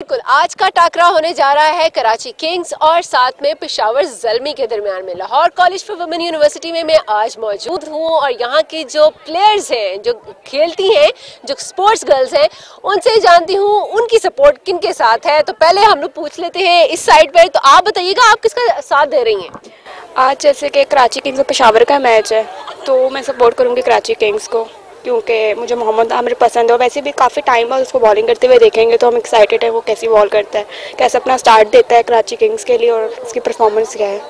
बिल्कुल, आज का टाकरा होने जा रहा है कराची किंग्स और साथ में पिशावर जलमी के दरमियान में। Lahore college for women university में मैं आज मौजूद हूँ और यहाँ के जो प्लेयर्स हैं, जो खेलती हैं, जो स्पोर्ट्स गर्ल्स हैं, उनसे जानती हूँ, उनकी सपोर्ट किन के साथ है? तो पहले हम लोग पूछ लेते हैं इस साइड पर। तो आप बताइएगा, आप किसका साथ दे रही हैं? आज जैसे कि कराची किंग्स और पेशावर का मैच है तो मैं सपोर्ट करूँगी कराची किंग्स को। क्योंकि मुझे मोहम्मद आमिर पसंद है। और वैसे भी काफ़ी टाइम बाद उसको बॉलिंग करते हुए देखेंगे तो हम एक्साइटेड है वो कैसी बॉल करता है, कैसे अपना स्टार्ट देता है कराची किंग्स के लिए और उसकी परफॉर्मेंस क्या है।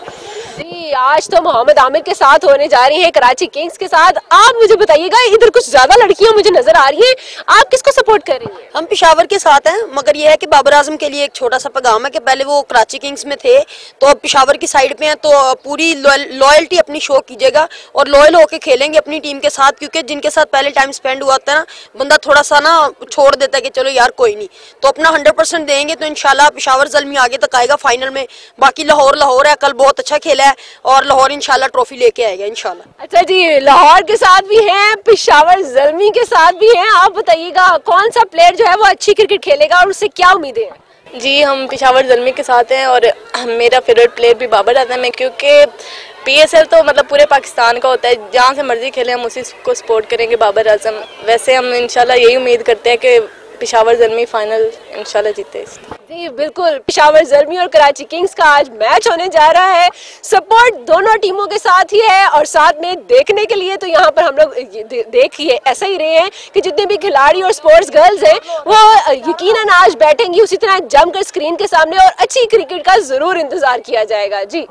जी, आज तो मोहम्मद आमिर के साथ होने जा रही है कराची किंग्स के साथ। आप मुझे बताइएगा, इधर कुछ ज़्यादा लड़कियाँ मुझे नज़र आ रही हैं। आप किसको सपोर्ट कर रही हैं? हम पिशावर के साथ हैं, मगर यह है कि बाबर आज़म के लिए एक छोटा सा पैगाम है कि पहले वो कराची किंग्स में थे तो अब पिशावर की साइड पे हैं तो पूरी लॉयल्टी अपनी शो कीजिएगा और लॉयल होकर खेलेंगे अपनी टीम के साथ, क्योंकि जिनके साथ पहले टाइम स्पेंड हुआ था ना, बंदा थोड़ा सा ना छोड़ देता है कि चलो यार कोई नहीं। तो अपना हंड्रेड देंगे तो इनशाला पिशावर जलमी आगे तक आएगा फाइनल में। बाकी लाहौर लाहौर है, कल बहुत अच्छा खेला है। और लाहौर इंशाल्लाह ट्रॉफी लेके आएगा इंशाल्लाह। अच्छा जी लाहौर के साथ भी हैं पिशावर जलमी के साथ भी हैं। आप बताइएगा कौन सा प्लेयर जो है वो अच्छी क्रिकेट खेलेगा और उससे क्या उम्मीदें हैं? जी हम पिशावर जलमी के साथ हैं और मेरा फेवरेट प्लेयर भी बाबर आज़म है क्योंकि पीएसएल तो मतलब पूरे पाकिस्तान का होता है। जहाँ से मर्ज़ी खेले हम उसी को सपोर्ट करेंगे बाबर आज़म। वैसे हम इंशाल्लाह यही उम्मीद करते हैं कि पिशावर जलमी फाइनल इंशाल्लाह जीते। जी, बिल्कुल। पिशावर जर्मी और कराची किंग्स का आज मैच होने जा रहा है। सपोर्ट दोनों टीमों के साथ ही है और साथ में देखने के लिए तो यहाँ पर हम लोग देखिए ऐसा ही रहे हैं कि जितने भी खिलाड़ी और स्पोर्ट्स गर्ल्स हैं, वो यकीन आज बैठेंगी, उसी तरह जमकर स्क्रीन के सामने और अच्छी क्रिकेट का ज़रूर इंतज़ार किया जाएगा। जी।